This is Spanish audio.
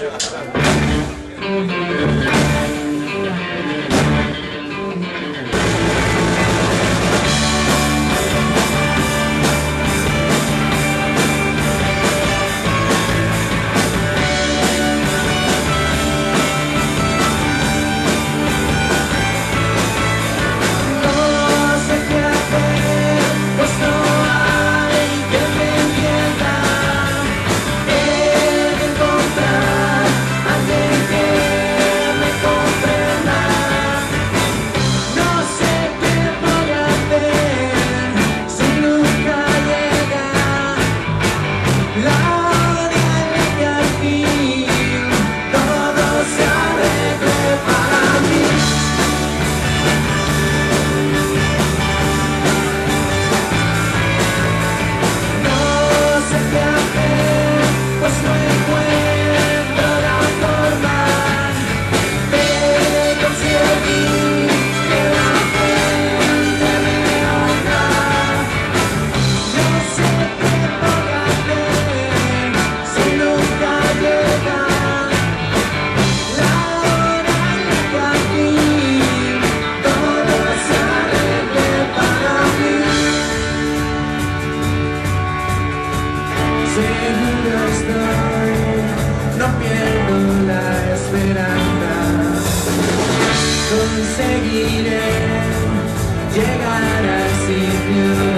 Gracias. seguro estoy, no pierdo la esperanza. Conseguiré llegar al sitio.